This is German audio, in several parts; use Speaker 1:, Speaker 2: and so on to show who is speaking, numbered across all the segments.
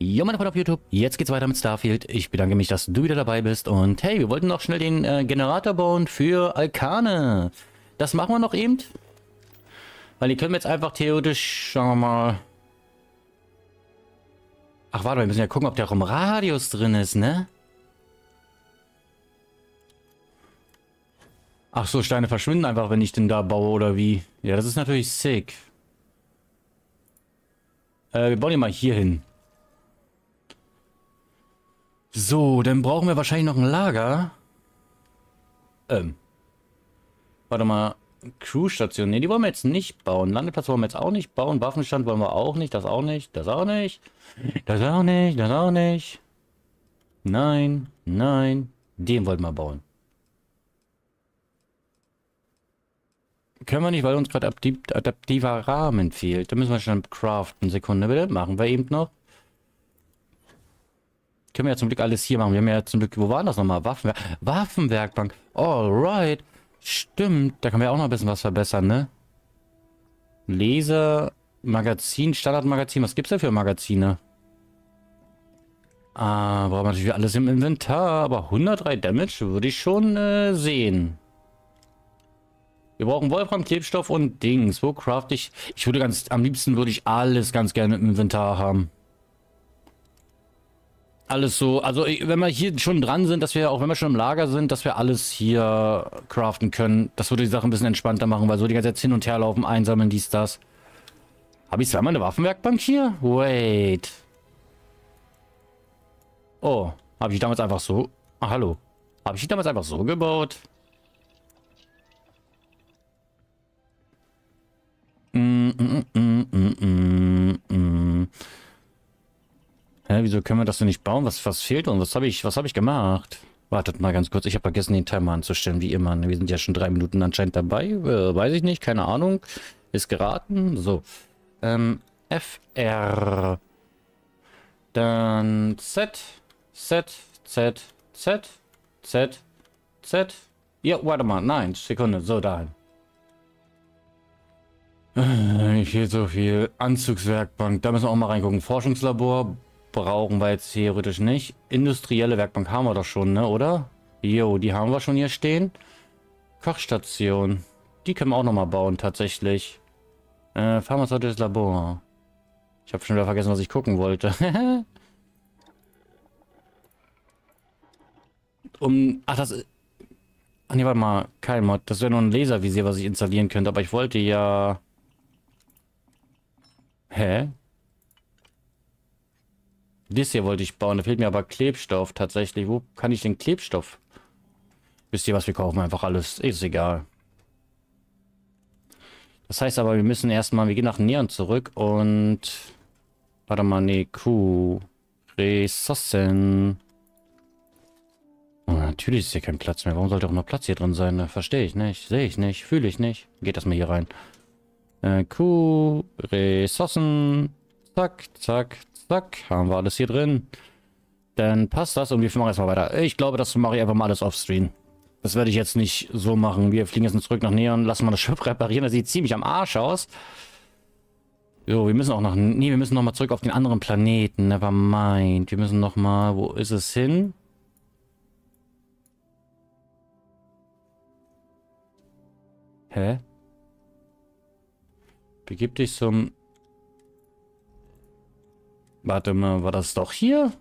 Speaker 1: Jo, meine Freunde auf YouTube, jetzt geht's weiter mit Starfield. Ich bedanke mich, dass du wieder dabei bist. Und hey, wir wollten noch schnell den äh, Generator bauen für Alkane. Das machen wir noch eben. Weil die können wir jetzt einfach theoretisch, sagen wir mal... Ach, warte, wir müssen ja gucken, ob der auch im Radius drin ist, ne? Ach so, Steine verschwinden einfach, wenn ich den da baue, oder wie? Ja, das ist natürlich sick. Äh, wir bauen ihn mal hier hin. So, dann brauchen wir wahrscheinlich noch ein Lager. Ähm. Warte mal. Crewstation. Ne, die wollen wir jetzt nicht bauen. Landeplatz wollen wir jetzt auch nicht bauen. Waffenstand wollen wir auch nicht. Das auch nicht. Das auch nicht. Das auch nicht. Das auch nicht. Nein. Nein. Den wollten wir bauen. Können wir nicht, weil uns gerade adaptiver Rahmen fehlt. Da müssen wir schon craften. Sekunde bitte. Machen wir eben noch. Können wir ja zum Glück alles hier machen. Wir haben ja zum Glück, wo waren das nochmal? Waffenwerk Waffenwerkbank. Alright. Stimmt. Da können wir auch noch ein bisschen was verbessern, ne? Laser, Magazin, Standardmagazin. Was gibt's da für Magazine? Ah, brauchen wir natürlich alles im Inventar. Aber 103 Damage würde ich schon äh, sehen. Wir brauchen Wolfram, Klebstoff und Dings. Wo craft ich? Ich würde ganz, am liebsten würde ich alles ganz gerne im Inventar haben alles so, also wenn wir hier schon dran sind, dass wir, auch wenn wir schon im Lager sind, dass wir alles hier craften können. Das würde die Sache ein bisschen entspannter machen, weil so die ganze Zeit hin und her laufen, einsammeln, dies, das. Habe ich zweimal eine Waffenwerkbank hier? Wait. Oh, habe ich damals einfach so... Ah, hallo. Habe ich die damals einfach so gebaut? Mm, mm, mm, mm, mm, mm. Hä, wieso können wir das denn nicht bauen? Was, was fehlt uns? Was habe ich, hab ich gemacht? Wartet mal ganz kurz. Ich habe vergessen, den Timer anzustellen, wie immer. Wir sind ja schon drei Minuten anscheinend dabei. Äh, weiß ich nicht, keine Ahnung. Ist geraten. So. Ähm, FR. Dann Z, Z, Z, Z, Z, Z. Ja, warte mal. Nein, Sekunde. So, dahin. Äh, hier so viel. Anzugswerkbank. Da müssen wir auch mal reingucken. Forschungslabor brauchen wir jetzt theoretisch nicht. Industrielle Werkbank haben wir doch schon, ne, oder? Jo, die haben wir schon hier stehen. Kochstation. Die können wir auch nochmal bauen, tatsächlich. Äh, pharmazeutisches Labor. Ich habe schon wieder vergessen, was ich gucken wollte. um... Ach, das... Ach nee, warte mal. Kein Mod. Das wäre nur ein Laservisier, was ich installieren könnte. Aber ich wollte ja... Hä? Das hier wollte ich bauen. Da fehlt mir aber Klebstoff tatsächlich. Wo kann ich den Klebstoff? Wisst ihr was? Wir kaufen einfach alles. Ist egal. Das heißt aber, wir müssen erstmal, wir gehen nach Neon zurück und... Warte mal, nee, Kuh. Ressourcen. Oh, natürlich ist hier kein Platz mehr. Warum sollte auch noch Platz hier drin sein? Verstehe ich nicht. Sehe ich nicht. Fühle ich nicht. Geht das mal hier rein. Äh, Kuh. Ressourcen. Zack, zack, Zack, haben wir alles hier drin. Dann passt das und wir machen erstmal weiter. Ich glaube, das mache ich einfach mal alles offstream. Das werde ich jetzt nicht so machen. Wir fliegen jetzt zurück nach Neon, lassen mal das Schiff reparieren. Das sieht ziemlich am Arsch aus. So, wir müssen auch noch... Nee, wir müssen noch mal zurück auf den anderen Planeten. Never mind. Wir müssen noch mal... Wo ist es hin? Hä? Begib dich zum Warte mal, war das doch hier?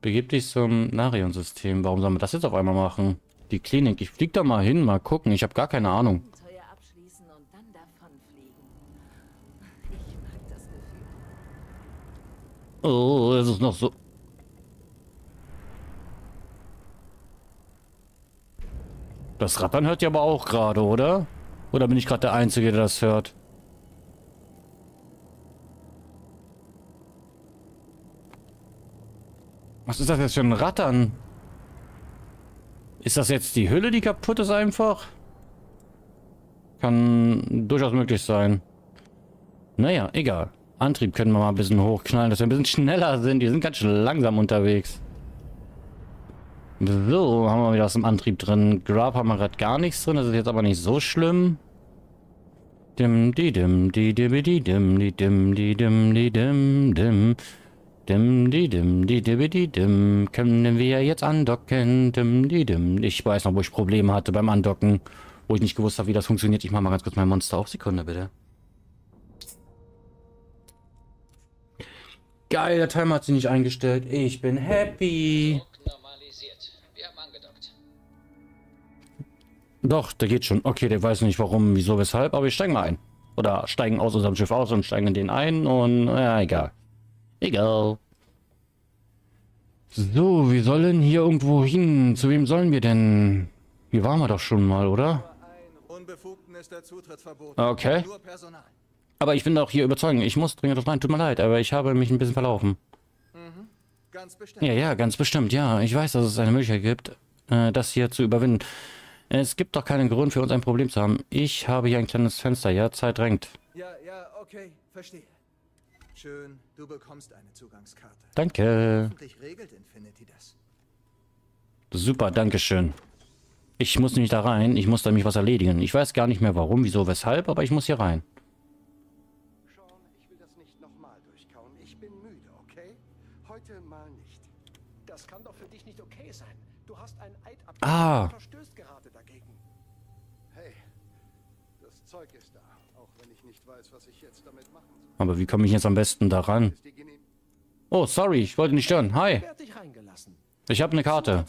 Speaker 1: Begib dich zum Narion-System. Warum sollen wir das jetzt auf einmal machen? Die Klinik. Ich flieg da mal hin, mal gucken. Ich habe gar keine Ahnung. Oh, es ist noch so... Das Rattern hört ihr aber auch gerade, oder? Oder bin ich gerade der Einzige, der das hört? Was ist das jetzt für ein Rattern? Ist das jetzt die Hülle, die kaputt ist einfach? Kann durchaus möglich sein. Naja, egal. Antrieb können wir mal ein bisschen hochknallen, dass wir ein bisschen schneller sind. Die sind ganz schön langsam unterwegs. So, haben wir wieder was im Antrieb drin. Grab haben wir gerade gar nichts drin. Das ist jetzt aber nicht so schlimm. Dim, di, dim, di, dim, di, dim, di, dim, di, dim, di, dim, dim. Dim, di, dim, di, dim, di, dim. Können wir jetzt andocken? Dim, di, dim. Ich weiß noch, wo ich Probleme hatte beim Andocken. Wo ich nicht gewusst habe, wie das funktioniert. Ich mache mal ganz kurz mein Monster auf. Sekunde, bitte. Geil, der Timer hat sich nicht eingestellt. Ich bin happy. Doch, der geht schon. Okay, der weiß nicht warum, wieso, weshalb, aber wir steigen mal ein. Oder steigen aus unserem Schiff aus und steigen in den ein und ja, egal. Egal. So, wir sollen hier irgendwo hin. Zu wem sollen wir denn? Hier waren wir doch schon mal, oder? Okay. Aber ich bin doch hier überzeugend. Ich muss dringend rein. Tut mir leid, aber ich habe mich ein bisschen verlaufen. Ganz bestimmt. Ja, ja, ganz bestimmt. Ja, ich weiß, dass es eine Möglichkeit gibt, äh, das hier zu überwinden. Es gibt doch keinen Grund für uns ein Problem zu haben. Ich habe hier ein kleines Fenster, ja? Zeit drängt.
Speaker 2: Ja, ja, okay, verstehe. Schön, du bekommst eine Zugangskarte.
Speaker 1: Danke. Hoffentlich regelt Infinity das. Super, danke schön. Ich muss nämlich da rein, ich muss da mich was erledigen. Ich weiß gar nicht mehr warum, wieso, weshalb, aber ich muss hier rein. Sean, ich will das nicht nochmal durchkauen. Ich bin müde, okay? Heute mal nicht. Das kann doch für dich nicht okay sein. Du hast ein Eid abgegeben ah. und verstößt gerade dagegen. Hey, das Zeug ist da, auch wenn ich nicht weiß, was ich jetzt damit machen. Aber wie komme ich jetzt am besten daran? Oh, sorry, ich wollte nicht stören. Hi. Ich habe eine Karte.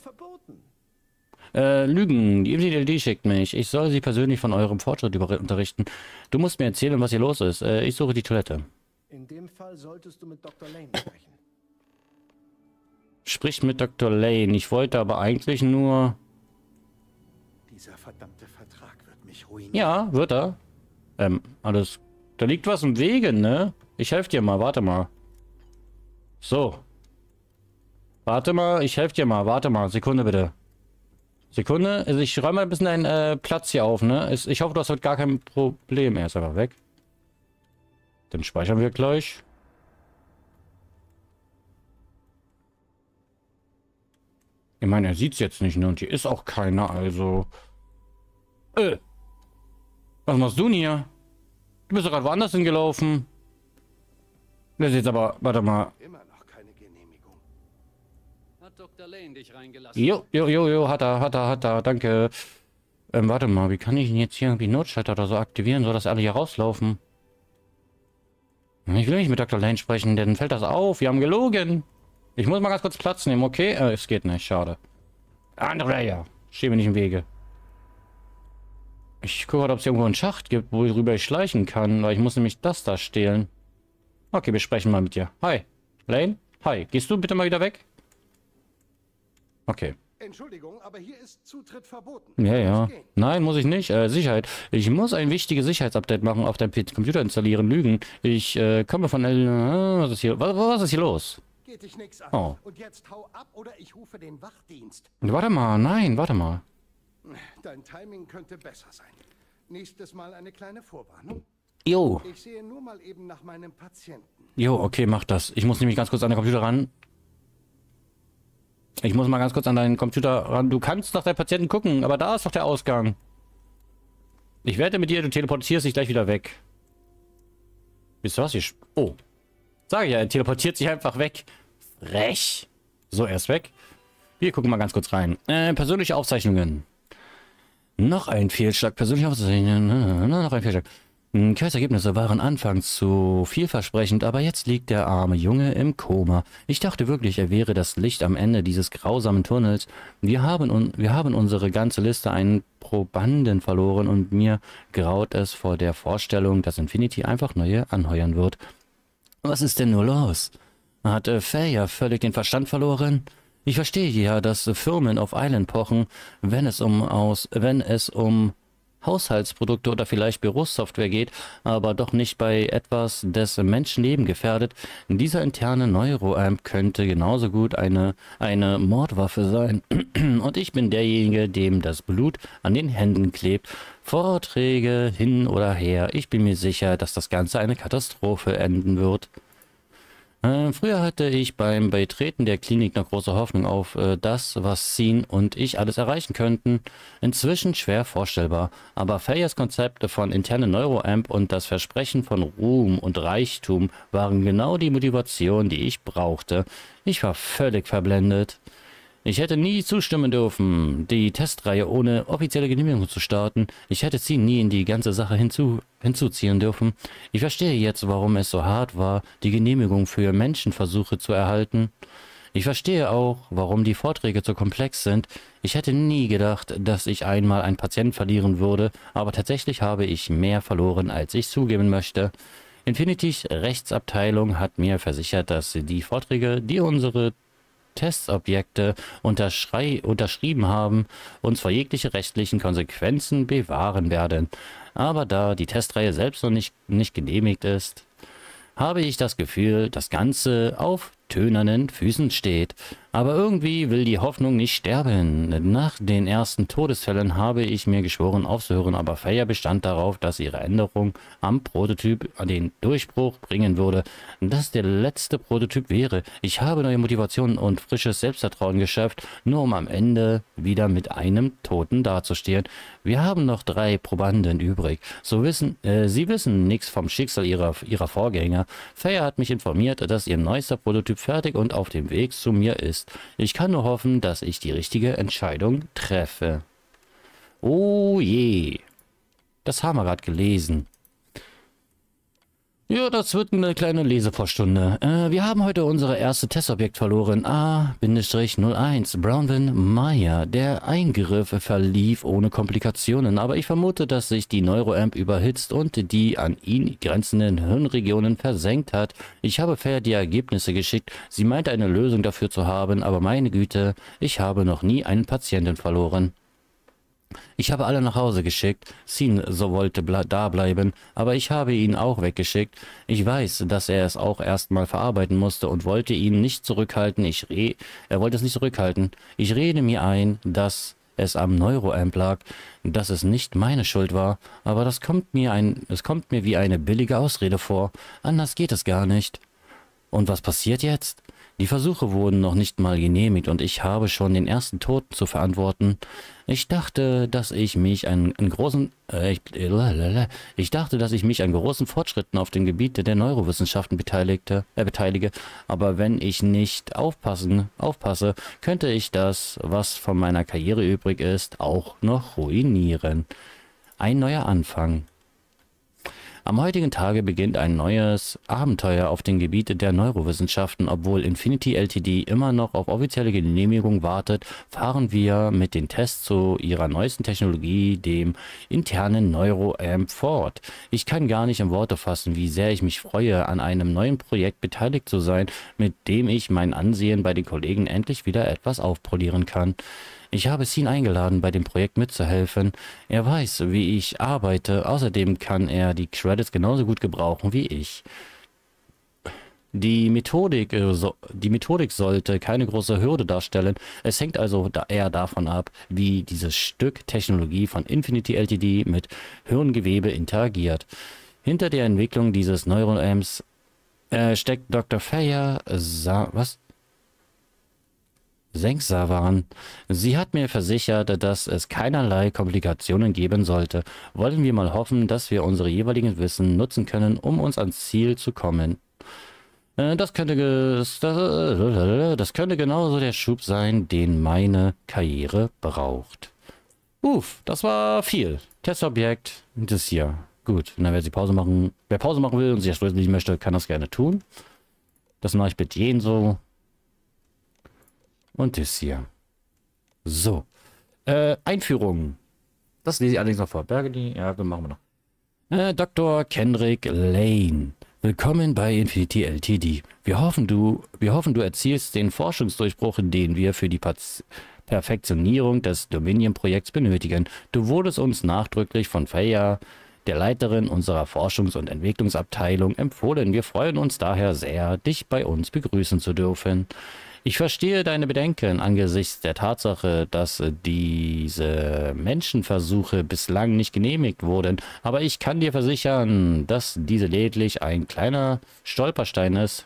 Speaker 1: Äh, Lügen. Die MTLD schickt mich. Ich soll sie persönlich von eurem Fortschritt unterrichten. Du musst mir erzählen, was hier los ist. Äh, ich suche die Toilette. In dem Fall solltest du mit Dr. Lane sprechen. Sprich mit Dr. Lane. Ich wollte aber eigentlich nur... Dieser verdammte Vertrag wird mich ruinieren. Ja, wird er. Ähm, alles... Da liegt was im Wege, ne? Ich helfe dir mal, warte mal. So. Warte mal, ich helfe dir mal, warte mal. Sekunde bitte. Sekunde, also ich räume ein bisschen deinen äh, Platz hier auf, ne? Ich hoffe, du hast heute gar kein Problem. Er ist einfach weg. Dann speichern wir gleich. Ich meine, er sieht es jetzt nicht, ne? Und hier ist auch keiner, also... Äh. Was machst du denn hier? Du bist doch gerade woanders hingelaufen. Das ist jetzt aber... Warte mal. Immer noch keine Genehmigung. Hat Dr. Lane dich reingelassen? Jo, jo, jo, jo, hat er, hat er, hat er, danke. Ähm, warte mal, wie kann ich ihn jetzt hier irgendwie Notschalter oder so aktivieren, sodass alle hier rauslaufen? Ich will nicht mit Dr. Lane sprechen, denn fällt das auf. Wir haben gelogen. Ich muss mal ganz kurz Platz nehmen, okay? Äh, es geht nicht, schade. Andrea, steh mir nicht im Wege. Ich gucke gerade, ob es irgendwo einen Schacht gibt, worüber ich schleichen kann, weil ich muss nämlich das da stehlen. Okay, wir sprechen mal mit dir. Hi. Lane? Hi. Gehst du bitte mal wieder weg? Okay. Entschuldigung, aber hier ist Zutritt verboten. Ja, ja. Nein, muss ich nicht. Äh, Sicherheit. Ich muss ein wichtiges Sicherheitsupdate machen, auf deinem Computer installieren. Lügen. Ich äh, komme von... Äh, was ist hier? Was, was ist hier los? Geht dich nichts an. Oh. Und jetzt hau ab oder ich rufe den Wachdienst. Warte mal, nein, warte mal. Dein Timing könnte besser sein. Nächstes Mal eine kleine Vorwarnung. Jo. Ich sehe nur mal eben nach meinem Patienten. Jo, okay, mach das. Ich muss nämlich ganz kurz an den Computer ran. Ich muss mal ganz kurz an deinen Computer ran. Du kannst nach deinem Patienten gucken, aber da ist doch der Ausgang. Ich werde mit dir, du teleportierst dich gleich wieder weg. Wisst ihr was? Ich oh. Sag ich ja, er teleportiert sich einfach weg. Frech. So, er ist weg. Wir gucken mal ganz kurz rein. Äh, persönliche Aufzeichnungen. Noch ein Fehlschlag. Persönliche Aufzeichnungen. Noch ein Fehlschlag. Hm, Kais Ergebnisse waren anfangs zu vielversprechend, aber jetzt liegt der arme Junge im Koma. Ich dachte wirklich, er wäre das Licht am Ende dieses grausamen Tunnels. Wir haben, un wir haben unsere ganze Liste einen Probanden verloren und mir graut es vor der Vorstellung, dass Infinity einfach neue anheuern wird. Was ist denn nur los? Hat äh, Faye ja völlig den Verstand verloren? Ich verstehe ja, dass Firmen auf Island pochen, wenn es um aus, wenn es um Haushaltsprodukte oder vielleicht Bürosoftware geht, aber doch nicht bei etwas, das Menschenleben gefährdet. Dieser interne Neuroamp könnte genauso gut eine, eine Mordwaffe sein. Und ich bin derjenige, dem das Blut an den Händen klebt. Vorträge hin oder her. Ich bin mir sicher, dass das Ganze eine Katastrophe enden wird. Äh, früher hatte ich beim Betreten der Klinik noch große Hoffnung auf äh, das, was Sean und ich alles erreichen könnten. Inzwischen schwer vorstellbar, aber Fayers Konzepte von internen Neuroamp und das Versprechen von Ruhm und Reichtum waren genau die Motivation, die ich brauchte. Ich war völlig verblendet. Ich hätte nie zustimmen dürfen, die Testreihe ohne offizielle Genehmigung zu starten. Ich hätte sie nie in die ganze Sache hinzu, hinzuziehen dürfen. Ich verstehe jetzt, warum es so hart war, die Genehmigung für Menschenversuche zu erhalten. Ich verstehe auch, warum die Vorträge so komplex sind. Ich hätte nie gedacht, dass ich einmal einen Patienten verlieren würde, aber tatsächlich habe ich mehr verloren, als ich zugeben möchte. Infinity's Rechtsabteilung hat mir versichert, dass die Vorträge, die unsere Testobjekte unterschrieben haben, uns vor jegliche rechtlichen Konsequenzen bewahren werden. Aber da die Testreihe selbst noch nicht, nicht genehmigt ist, habe ich das Gefühl, das Ganze auf tönernen Füßen steht. Aber irgendwie will die Hoffnung nicht sterben. Nach den ersten Todesfällen habe ich mir geschworen aufzuhören, aber Feier bestand darauf, dass ihre Änderung am Prototyp den Durchbruch bringen würde. Dass der letzte Prototyp wäre. Ich habe neue Motivationen und frisches Selbstvertrauen geschöpft, nur um am Ende wieder mit einem Toten dazustehen. Wir haben noch drei Probanden übrig. So wissen, äh, sie wissen nichts vom Schicksal ihrer, ihrer Vorgänger. Feier hat mich informiert, dass ihr neuester Prototyp fertig und auf dem Weg zu mir ist. Ich kann nur hoffen, dass ich die richtige Entscheidung treffe. Oh je. Das haben wir gerade gelesen. Ja, das wird eine kleine Lesevorstunde. Äh, wir haben heute unsere erste Testobjekt verloren. A-01 Brownvin Meyer. Der Eingriff verlief ohne Komplikationen, aber ich vermute, dass sich die Neuroamp überhitzt und die an ihn grenzenden Hirnregionen versenkt hat. Ich habe Fair die Ergebnisse geschickt. Sie meinte eine Lösung dafür zu haben, aber meine Güte, ich habe noch nie einen Patienten verloren. Ich habe alle nach Hause geschickt. Sin so wollte da bleiben, aber ich habe ihn auch weggeschickt. Ich weiß, dass er es auch erstmal verarbeiten musste und wollte ihn nicht zurückhalten. Ich re er wollte es nicht zurückhalten. Ich rede mir ein, dass es am Neuroamp lag, dass es nicht meine Schuld war, aber das kommt mir ein, es kommt mir wie eine billige Ausrede vor. Anders geht es gar nicht. Und was passiert jetzt? Die Versuche wurden noch nicht mal genehmigt und ich habe schon den ersten Toten zu verantworten. Ich dachte, dass ich mich an, an großen äh, ich, äh, ich, dachte, dass ich mich an großen Fortschritten auf dem Gebiet der Neurowissenschaften beteiligte, äh, beteilige, aber wenn ich nicht aufpassen, aufpasse, könnte ich das, was von meiner Karriere übrig ist, auch noch ruinieren. Ein neuer Anfang. Am heutigen Tage beginnt ein neues Abenteuer auf dem Gebiet der Neurowissenschaften. Obwohl Infinity Ltd. immer noch auf offizielle Genehmigung wartet, fahren wir mit den Tests zu ihrer neuesten Technologie, dem internen NeuroAmp, fort. Ich kann gar nicht in Worte fassen, wie sehr ich mich freue, an einem neuen Projekt beteiligt zu sein, mit dem ich mein Ansehen bei den Kollegen endlich wieder etwas aufpolieren kann. Ich habe Sin eingeladen, bei dem Projekt mitzuhelfen. Er weiß, wie ich arbeite. Außerdem kann er die Credits genauso gut gebrauchen wie ich. Die Methodik, äh, die Methodik sollte keine große Hürde darstellen. Es hängt also eher davon ab, wie dieses Stück Technologie von Infinity Ltd. mit Hirngewebe interagiert. Hinter der Entwicklung dieses Neuroamps äh, steckt Dr. Fayer, was? Senksa waren. Sie hat mir versichert, dass es keinerlei Komplikationen geben sollte. Wollen wir mal hoffen, dass wir unsere jeweiligen Wissen nutzen können, um uns ans Ziel zu kommen. Äh, das könnte, das könnte genauso der Schub sein, den meine Karriere braucht. Uff, das war viel. Testobjekt, das hier. Gut, dann werde ich Pause machen. Wer Pause machen will und sich erschließen möchte, kann das gerne tun. Das mache ich mit jedem so. Und das hier. So. Äh, Einführung. Das lese ich allerdings noch vor. Bergedy, ja, das machen wir noch. Äh, Dr. Kendrick Lane. Willkommen bei Infinity LTD. Wir hoffen, du, wir hoffen, du erzielst den Forschungsdurchbruch, den wir für die Paz Perfektionierung des Dominion-Projekts benötigen. Du wurdest uns nachdrücklich von Feya, der Leiterin unserer Forschungs- und Entwicklungsabteilung, empfohlen. Wir freuen uns daher sehr, dich bei uns begrüßen zu dürfen. Ich verstehe deine Bedenken angesichts der Tatsache, dass diese Menschenversuche bislang nicht genehmigt wurden, aber ich kann dir versichern, dass diese lediglich ein kleiner Stolperstein ist.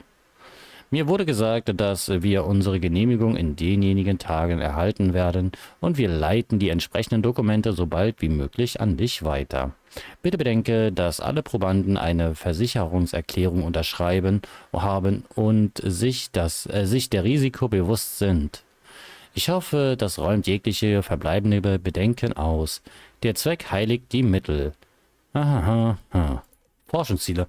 Speaker 1: Mir wurde gesagt, dass wir unsere Genehmigung in denjenigen Tagen erhalten werden und wir leiten die entsprechenden Dokumente so bald wie möglich an dich weiter. Bitte bedenke, dass alle Probanden eine Versicherungserklärung unterschreiben haben und sich, das, äh, sich der Risiko bewusst sind. Ich hoffe, das räumt jegliche verbleibende Bedenken aus. Der Zweck heiligt die Mittel. Aha, aha. Forschungsziele.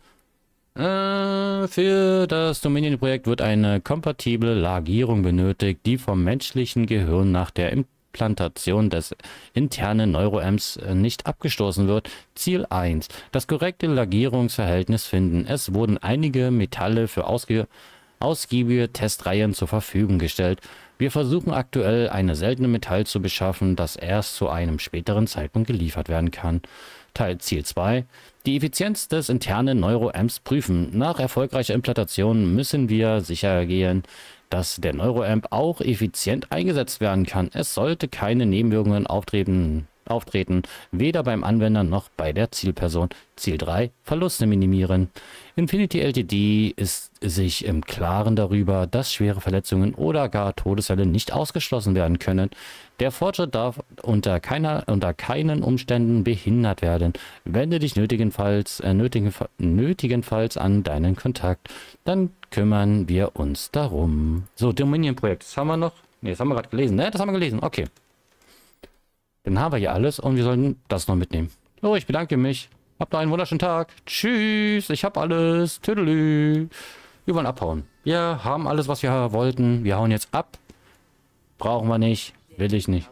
Speaker 1: Äh, für das Dominion-Projekt wird eine kompatible Lagierung benötigt, die vom menschlichen Gehirn nach der Implantation des internen Neuroamps äh, nicht abgestoßen wird. Ziel 1. Das korrekte Lagierungsverhältnis finden. Es wurden einige Metalle für ausge ausgiebige Testreihen zur Verfügung gestellt. Wir versuchen aktuell eine seltene Metall zu beschaffen, das erst zu einem späteren Zeitpunkt geliefert werden kann. Teil Ziel 2. Die Effizienz des internen Neuroamps prüfen. Nach erfolgreicher Implantation müssen wir sichergehen, dass der Neuroamp auch effizient eingesetzt werden kann. Es sollte keine Nebenwirkungen auftreten, auftreten, weder beim Anwender noch bei der Zielperson. Ziel 3. Verluste minimieren. Infinity LTD ist sich im Klaren darüber, dass schwere Verletzungen oder gar Todesfälle nicht ausgeschlossen werden können. Der Fortschritt darf unter, keiner, unter keinen Umständen behindert werden. Wende dich nötigenfalls, äh, nötigen, nötigenfalls an deinen Kontakt. Dann kümmern wir uns darum. So, Dominion-Projekt. Das haben wir noch. Ne, das haben wir gerade gelesen. Ne, das haben wir gelesen. Okay. Dann haben wir hier alles und wir sollten das noch mitnehmen. So, ich bedanke mich. Habt noch einen wunderschönen Tag. Tschüss, ich hab alles. Tüdelü. Wir wollen abhauen. Wir haben alles, was wir wollten. Wir hauen jetzt ab. Brauchen wir nicht. Will ich nicht.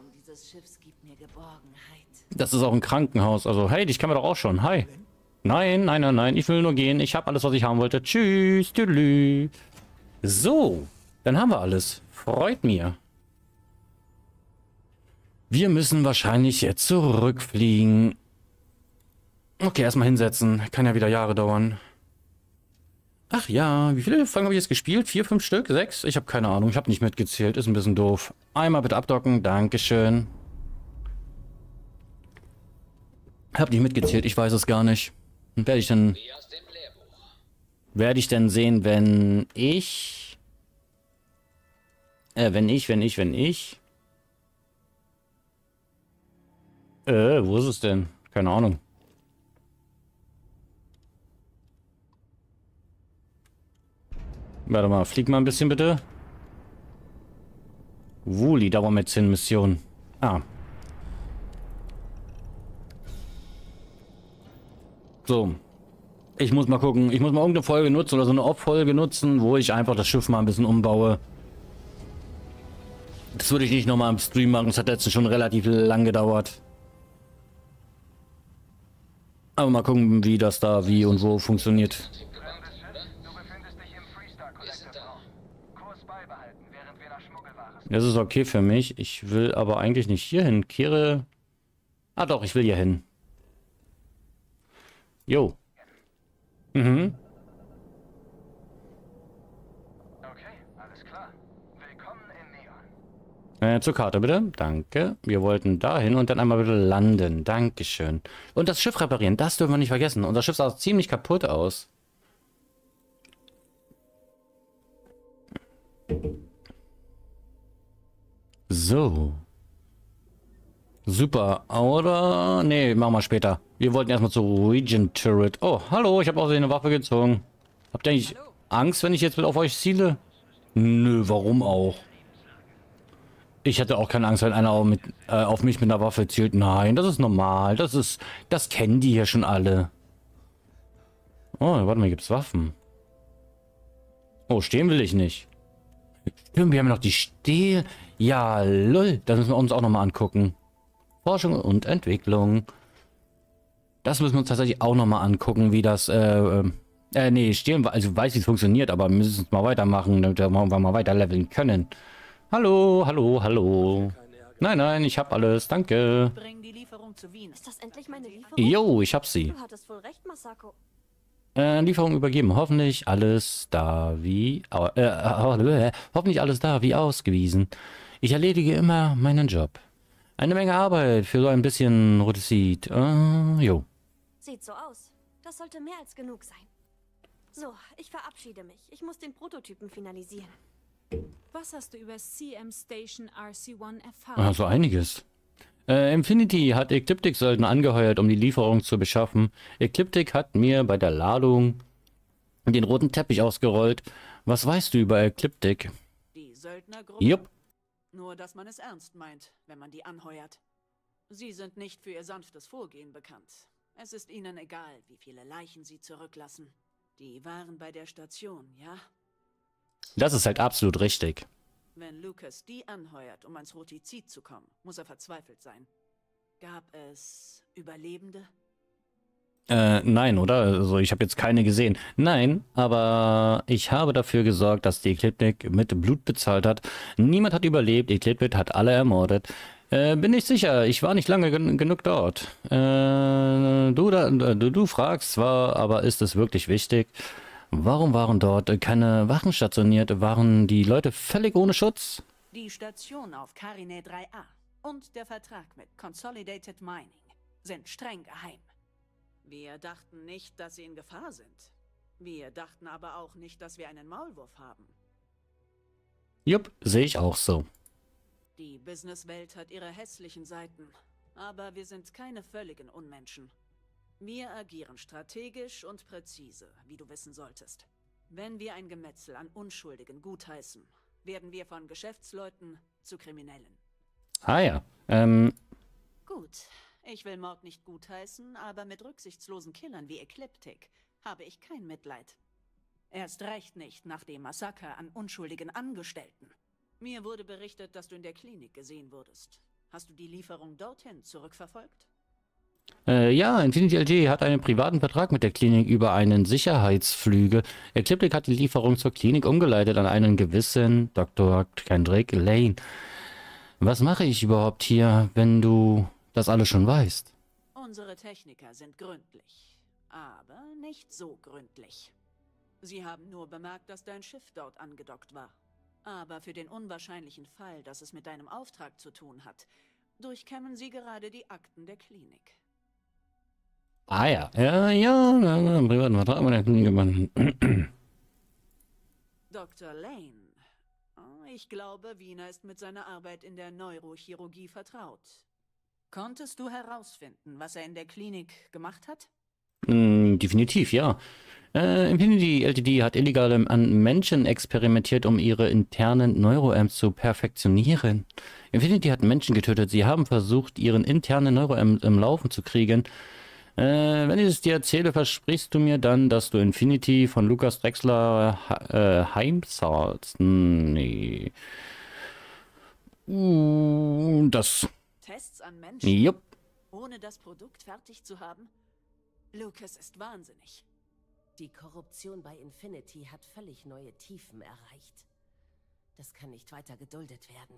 Speaker 1: Das ist auch ein Krankenhaus. Also, hey, dich kennen wir doch auch schon. Hi. Nein, nein, nein, nein. Ich will nur gehen. Ich habe alles, was ich haben wollte. Tschüss. Tüdelü. So, dann haben wir alles. Freut mir. Wir müssen wahrscheinlich jetzt zurückfliegen. Okay, erstmal hinsetzen. Kann ja wieder Jahre dauern. Ach ja, wie viele Folgen habe ich jetzt gespielt? Vier, fünf Stück? Sechs? Ich habe keine Ahnung. Ich habe nicht mitgezählt. Ist ein bisschen doof. Einmal bitte abdocken. Dankeschön. Hab nicht mitgezählt. Ich weiß es gar nicht. Und werde ich denn... Werde ich denn sehen, wenn ich... Äh, wenn ich, wenn ich, wenn ich... Äh, wo ist es denn? Keine Ahnung. Warte mal, flieg mal ein bisschen bitte. Wuli, da wollen wir jetzt hin, Mission. Ah. So. Ich muss mal gucken. Ich muss mal irgendeine Folge nutzen oder so eine Off-Folge nutzen, wo ich einfach das Schiff mal ein bisschen umbaue. Das würde ich nicht nochmal im Stream machen. Das hat jetzt schon relativ lang gedauert. Aber mal gucken, wie das da, wie und wo funktioniert. Das ist okay für mich. Ich will aber eigentlich nicht hier hin. Kehre... Ah doch, ich will hier hin. Jo. Mhm. Äh, zur Karte bitte. Danke. Wir wollten dahin und dann einmal bitte landen. Dankeschön. Und das Schiff reparieren, das dürfen wir nicht vergessen. Unser Schiff sah ziemlich kaputt aus. So. Super. Oder? Nee, machen wir später. Wir wollten erstmal zu Regent Turret. Oh, hallo, ich habe auch eine Waffe gezogen. Habt ihr eigentlich Angst, wenn ich jetzt mit auf euch ziele? Nö, warum auch? Ich hätte auch keine Angst, wenn einer mit, äh, auf mich mit einer Waffe zielt. Nein, das ist normal. Das ist, das kennen die hier schon alle. Oh, warte mal, gibt's Waffen? Oh, stehen will ich nicht. Stimmt, wir haben noch die Steh... Ja, lol. Das müssen wir uns auch nochmal angucken. Forschung und Entwicklung. Das müssen wir uns tatsächlich auch nochmal angucken, wie das... Äh, äh, äh nee, stehen... Also weiß, wie es funktioniert, aber wir müssen es mal weitermachen, damit wir mal weiter leveln können. Hallo, hallo, hallo. Nein, nein, ich hab alles, danke. Ist das endlich meine Lieferung? Jo, ich hab sie. Du hattest wohl recht, Masako. Äh, Lieferung übergeben. Hoffentlich alles da wie... Äh, äh, hoffentlich alles da wie ausgewiesen. Ich erledige immer meinen Job. Eine Menge Arbeit für so ein bisschen Rotesit. Äh, jo. Sieht so aus. Das sollte mehr als genug sein.
Speaker 3: So, ich verabschiede mich. Ich muss den Prototypen finalisieren.
Speaker 4: Was hast du über CM Station RC1 erfahren?
Speaker 1: Also einiges. Äh, Infinity hat Ecliptic-Söldner angeheuert, um die Lieferung zu beschaffen. Ecliptic hat mir bei der Ladung den roten Teppich ausgerollt. Was weißt du über Ecliptic?
Speaker 5: Die Söldnergruppe?
Speaker 1: Jupp.
Speaker 5: Nur, dass man es ernst meint, wenn man die anheuert. Sie sind nicht für ihr sanftes Vorgehen bekannt. Es ist ihnen egal, wie viele Leichen sie zurücklassen. Die waren bei der Station, ja?
Speaker 1: Das ist halt absolut richtig.
Speaker 5: Wenn Lucas die anheuert, um ans Rotizid zu kommen, muss er verzweifelt sein. Gab es Überlebende?
Speaker 1: Äh, nein, oder? Also ich habe jetzt keine gesehen. Nein, aber ich habe dafür gesorgt, dass die Ecliptic mit Blut bezahlt hat. Niemand hat überlebt, Ecliptic hat alle ermordet. Äh, bin ich sicher, ich war nicht lange gen genug dort. Äh, du, da, du, du fragst zwar, aber ist es wirklich wichtig? Warum waren dort keine Wachen stationiert? Waren die Leute völlig ohne Schutz?
Speaker 5: Die Station auf Carine 3a und der Vertrag mit Consolidated Mining sind streng geheim. Wir dachten nicht, dass sie in Gefahr sind. Wir dachten aber auch nicht, dass wir einen Maulwurf haben.
Speaker 1: Jupp, sehe ich auch so.
Speaker 5: Die Businesswelt hat ihre hässlichen Seiten, aber wir sind keine völligen Unmenschen. Wir agieren strategisch und präzise, wie du wissen solltest. Wenn wir ein Gemetzel an Unschuldigen gutheißen, werden wir von Geschäftsleuten zu Kriminellen.
Speaker 1: Ah ja, ähm,
Speaker 5: Gut, ich will Mord nicht gutheißen, aber mit rücksichtslosen Killern wie Ecliptic habe ich kein Mitleid. Erst recht nicht nach dem Massaker an unschuldigen Angestellten. Mir wurde berichtet, dass du in der Klinik gesehen wurdest. Hast du die Lieferung dorthin zurückverfolgt?
Speaker 1: Äh, ja, Infinity LG hat einen privaten Vertrag mit der Klinik über einen Sicherheitsflüge. Ecliptic hat die Lieferung zur Klinik umgeleitet an einen gewissen Dr. Kendrick Lane. Was mache ich überhaupt hier, wenn du das alles schon weißt?
Speaker 5: Unsere Techniker sind gründlich, aber nicht so gründlich. Sie haben nur bemerkt, dass dein Schiff dort angedockt war. Aber für den unwahrscheinlichen Fall, dass es mit deinem Auftrag zu tun hat, durchkämmen sie gerade die Akten der Klinik.
Speaker 1: Ah ja, ja, ja, ja, ja privaten Vertrag mit der Klinik gemacht.
Speaker 5: Dr. Lane. Oh, Ich glaube, Wiener ist mit seiner Arbeit in der Neurochirurgie vertraut. Konntest du herausfinden, was er in der Klinik gemacht hat?
Speaker 1: Mm, definitiv, ja. Äh, Infinity LTD hat illegal an Menschen experimentiert, um ihre internen Neuroamps zu perfektionieren. Infinity hat Menschen getötet. Sie haben versucht, ihren internen Neuroamp im Laufen zu kriegen. Äh, wenn ich es dir erzähle, versprichst du mir dann, dass du Infinity von Lukas Drexler äh, heimzahlst? Nee. Uh, das.
Speaker 5: Tests an Menschen,
Speaker 1: Jupp.
Speaker 5: ohne das Produkt fertig zu haben? Lucas ist wahnsinnig.
Speaker 6: Die Korruption bei Infinity hat völlig neue Tiefen erreicht. Das kann nicht weiter geduldet werden.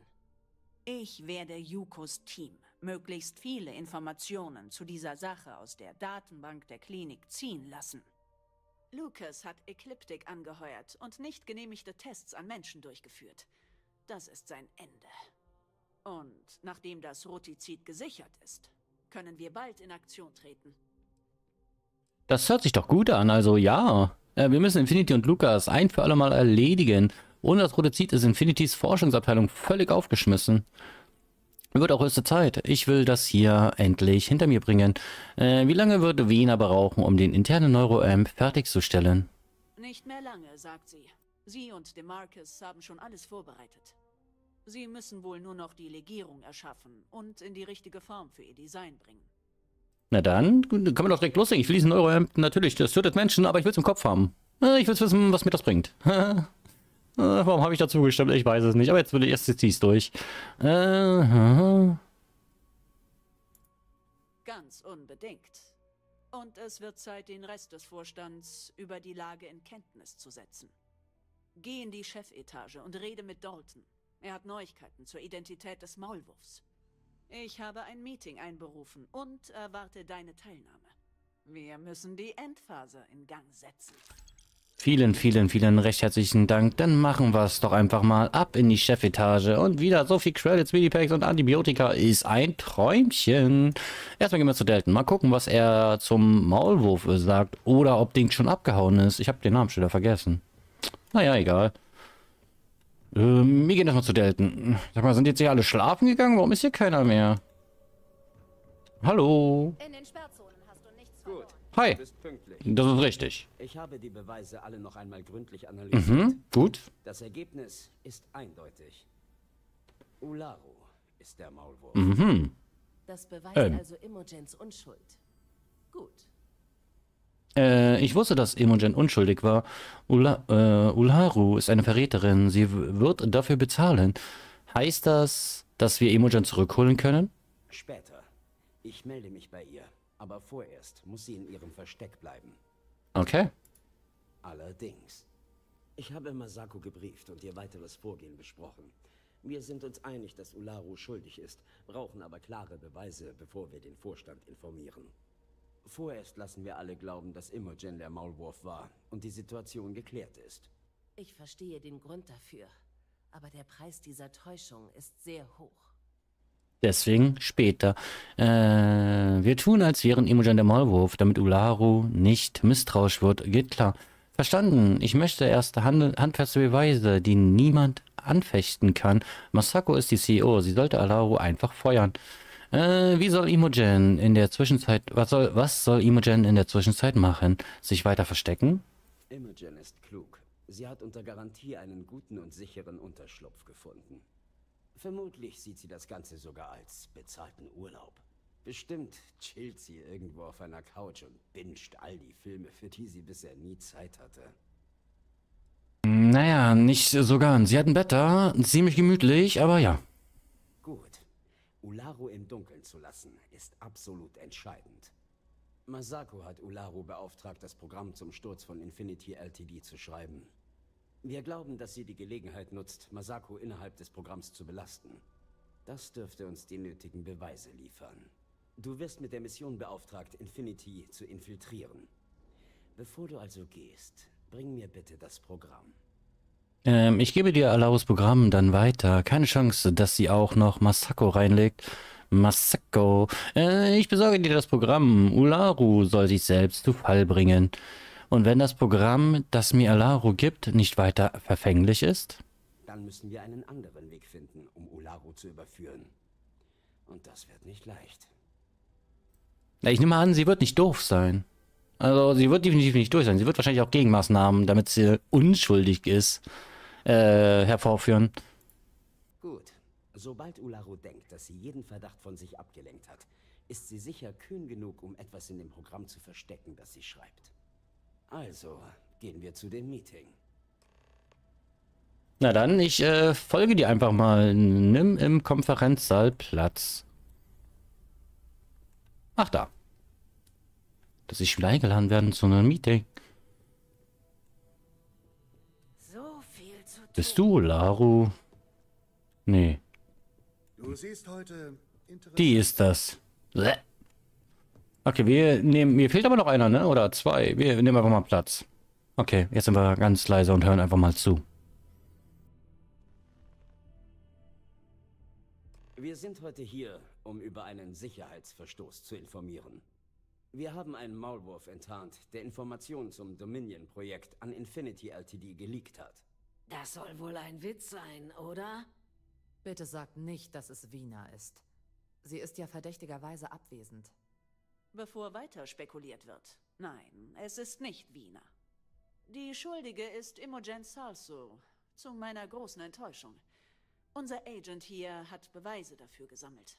Speaker 5: Ich werde Yukos Team möglichst viele Informationen zu dieser Sache aus der Datenbank der Klinik ziehen lassen. Lucas hat Ecliptic angeheuert und nicht genehmigte Tests an Menschen durchgeführt. Das ist sein Ende. Und nachdem das Rotizid gesichert ist, können wir bald in Aktion treten.
Speaker 1: Das hört sich doch gut an, also ja. Äh, wir müssen Infinity und Lukas ein für alle Mal erledigen. Ohne das rote Zit ist Infinitys Forschungsabteilung völlig aufgeschmissen. Wird auch höchste Zeit. Ich will das hier endlich hinter mir bringen. Äh, wie lange würde Wiener brauchen, um den internen Neuroamp fertigzustellen?
Speaker 5: Nicht mehr lange, sagt sie. Sie und DeMarcus haben schon alles vorbereitet. Sie müssen wohl nur noch die Legierung erschaffen und in die richtige Form für ihr Design bringen.
Speaker 1: Na dann, können wir doch direkt loslegen. Ich will diesen Neuroamp, natürlich, das tötet Menschen, aber ich will es im Kopf haben. Äh, Ich will wissen, was mir das bringt. Äh, Warum habe ich dazu gestimmt? Ich weiß es nicht, aber jetzt will ich erst zieh ich's durch. Äh, aha.
Speaker 5: Ganz unbedingt. Und es wird Zeit, den Rest des Vorstands über die Lage in Kenntnis zu setzen. Geh in die Chefetage und rede mit Dalton. Er hat Neuigkeiten zur Identität des Maulwurfs. Ich habe ein Meeting einberufen und erwarte deine Teilnahme. Wir müssen die Endphase in Gang setzen.
Speaker 1: Vielen, vielen, vielen recht herzlichen Dank. Dann machen wir es doch einfach mal ab in die Chefetage. Und wieder so viel Credits, Medipacks und Antibiotika ist ein Träumchen. Erstmal gehen wir zu Delton. Mal gucken, was er zum Maulwurf sagt. Oder ob Ding schon abgehauen ist. Ich habe den Namen schon wieder vergessen. Naja, egal. Ähm, wir gehen erstmal zu Delton. Sag mal, sind jetzt hier alle schlafen gegangen? Warum ist hier keiner mehr? Hallo.
Speaker 3: In den Sperrzonen hast du nichts
Speaker 7: Gut.
Speaker 1: Hi.
Speaker 7: Du bist pünktlich.
Speaker 1: Das ist richtig.
Speaker 7: Ich habe die Beweise alle noch einmal gründlich analysiert.
Speaker 1: Mhm, gut.
Speaker 7: Das Ergebnis ist eindeutig. Ularu ist der Maulwurf.
Speaker 1: Mhm.
Speaker 6: Das beweist
Speaker 1: Ähm.
Speaker 6: also Imogens Unschuld. Gut.
Speaker 1: Äh, ich wusste, dass Imogen unschuldig war. Ula, äh, Ularu ist eine Verräterin. Sie wird dafür bezahlen. Heißt das, dass wir Imogen zurückholen können?
Speaker 7: Später. Ich melde mich bei ihr. Aber vorerst muss sie in ihrem Versteck bleiben.
Speaker 1: Okay.
Speaker 7: Allerdings. Ich habe Masako gebrieft und ihr weiteres Vorgehen besprochen. Wir sind uns einig, dass Ularu schuldig ist, brauchen aber klare Beweise, bevor wir den Vorstand informieren. Vorerst lassen wir alle glauben, dass Imogen der Maulwurf war und die Situation geklärt ist.
Speaker 6: Ich verstehe den Grund dafür. Aber der Preis dieser Täuschung ist sehr hoch.
Speaker 1: Deswegen später. Äh, wir tun, als wären Imogen der Maulwurf, damit Ularu nicht misstrauisch wird. Geht klar. Verstanden. Ich möchte erst hand handfeste Beweise, die niemand anfechten kann. Masako ist die CEO. Sie sollte Ularu einfach feuern. Äh, wie soll Imogen in der Zwischenzeit, was soll, was soll Imogen in der Zwischenzeit machen? Sich weiter verstecken?
Speaker 7: Imogen ist klug. Sie hat unter Garantie einen guten und sicheren Unterschlupf gefunden. Vermutlich sieht sie das Ganze sogar als bezahlten Urlaub. Bestimmt chillt sie irgendwo auf einer Couch und binscht all die Filme, für die sie bisher nie Zeit hatte.
Speaker 1: Naja, nicht so ganz. Sie hat ein Bett da, ziemlich gemütlich, aber ja.
Speaker 7: Gut. Ularu im Dunkeln zu lassen, ist absolut entscheidend. Masako hat Ularu beauftragt, das Programm zum Sturz von Infinity LTD zu schreiben. Wir glauben, dass sie die Gelegenheit nutzt, Masako innerhalb des Programms zu belasten. Das dürfte uns die nötigen Beweise liefern. Du wirst mit der Mission beauftragt, Infinity zu infiltrieren. Bevor du also gehst, bring mir bitte das Programm.
Speaker 1: Ähm, ich gebe dir Alaus Programm dann weiter. Keine Chance, dass sie auch noch Masako reinlegt. Masako. Äh, ich besorge dir das Programm. Ularu soll sich selbst zu Fall bringen. Und wenn das Programm, das mir Alaru gibt, nicht weiter verfänglich ist?
Speaker 7: Dann müssen wir einen anderen Weg finden, um Ularu zu überführen. Und das wird nicht leicht.
Speaker 1: Ich nehme an, sie wird nicht doof sein. Also, sie wird definitiv nicht durch sein. Sie wird wahrscheinlich auch Gegenmaßnahmen, damit sie unschuldig ist, äh, hervorführen.
Speaker 7: Gut. Sobald Ularu denkt, dass sie jeden Verdacht von sich abgelenkt hat, ist sie sicher kühn genug, um etwas in dem Programm zu verstecken, das sie schreibt. Also, gehen wir zu dem Meeting.
Speaker 1: Na dann, ich äh, folge dir einfach mal. Nimm im Konferenzsaal Platz. Ach da. Dass ich wieder eingeladen werden zu einem Meeting. Bist du Laru? Nee,
Speaker 2: Du siehst heute interessant.
Speaker 1: die ist das. Bäh. Okay, wir nehmen. Mir fehlt aber noch einer, ne? Oder zwei. Wir nehmen einfach mal Platz. Okay, jetzt sind wir ganz leise und hören einfach mal zu.
Speaker 7: Wir sind heute hier, um über einen Sicherheitsverstoß zu informieren. Wir haben einen Maulwurf enttarnt, der Informationen zum Dominion-Projekt an Infinity LTD geleakt hat.
Speaker 6: Das soll wohl ein Witz sein, oder?
Speaker 8: Bitte sagt nicht, dass es Wiener ist. Sie ist ja verdächtigerweise abwesend.
Speaker 5: Bevor weiter spekuliert wird. Nein, es ist nicht Wiener. Die Schuldige ist Imogen Salso, zu meiner großen Enttäuschung. Unser Agent hier hat Beweise dafür gesammelt.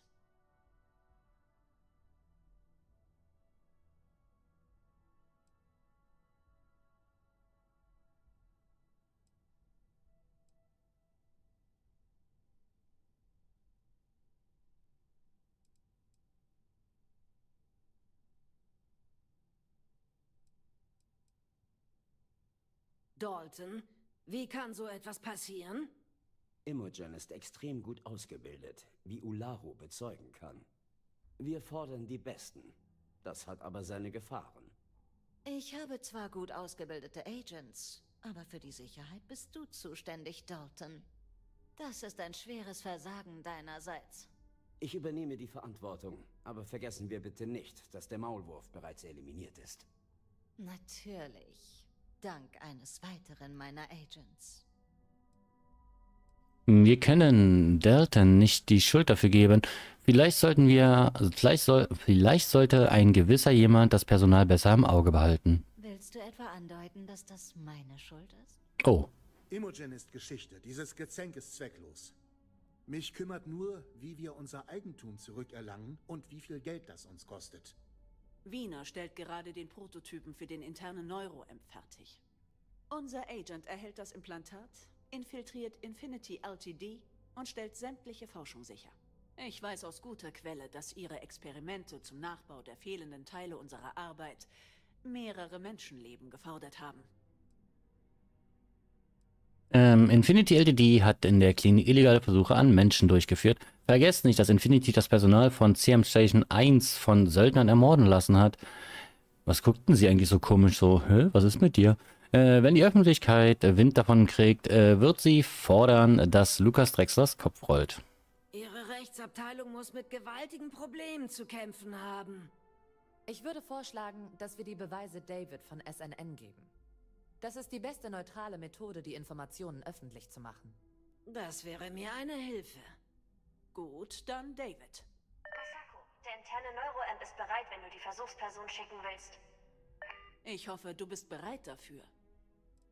Speaker 6: Dalton, wie kann so etwas passieren?
Speaker 7: Imogen ist extrem gut ausgebildet, wie Ularu bezeugen kann. Wir fordern die Besten. Das hat aber seine Gefahren.
Speaker 9: Ich habe zwar gut ausgebildete Agents, aber für die Sicherheit bist du zuständig, Dalton. Das ist ein schweres Versagen deinerseits.
Speaker 7: Ich übernehme die Verantwortung, aber vergessen wir bitte nicht, dass der Maulwurf bereits eliminiert ist.
Speaker 9: Natürlich. Dank eines weiteren meiner Agents.
Speaker 1: Wir können Dalton nicht die Schuld dafür geben. Vielleicht sollten wir, also vielleicht, soll, vielleicht sollte ein gewisser jemand das Personal besser im Auge behalten.
Speaker 9: Willst du etwa andeuten, dass das meine Schuld ist?
Speaker 1: Oh.
Speaker 2: Imogen ist Geschichte. Dieses Gezänk ist zwecklos. Mich kümmert nur, wie wir unser Eigentum zurückerlangen und wie viel Geld das uns kostet.
Speaker 5: Wiener stellt gerade den Prototypen für den internen Neuro-Amp fertig. Unser Agent erhält das Implantat, infiltriert Infinity LTD und stellt sämtliche Forschung sicher. Ich weiß aus guter Quelle, dass Ihre Experimente zum Nachbau der fehlenden Teile unserer Arbeit mehrere Menschenleben gefordert haben.
Speaker 1: Ähm, Infinity LTD hat in der Klinik illegale Versuche an Menschen durchgeführt. Vergesst nicht, dass Infinity das Personal von CM Station 1 von Söldnern ermorden lassen hat. Was guckten sie eigentlich so komisch so? Hä? Was ist mit dir? Äh, wenn die Öffentlichkeit Wind davon kriegt, äh, wird sie fordern, dass Lukas Drexlers Kopf rollt.
Speaker 6: Ihre Rechtsabteilung muss mit gewaltigen Problemen zu kämpfen haben.
Speaker 8: Ich würde vorschlagen, dass wir die Beweise David von SNN geben. Das ist die beste neutrale Methode, die Informationen öffentlich zu machen.
Speaker 6: Das wäre mir eine Hilfe.
Speaker 5: Gut, dann David.
Speaker 3: Masako, der interne Neuroamp ist bereit, wenn du die Versuchsperson schicken willst.
Speaker 5: Ich hoffe, du bist bereit dafür.